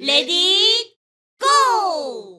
Lady go!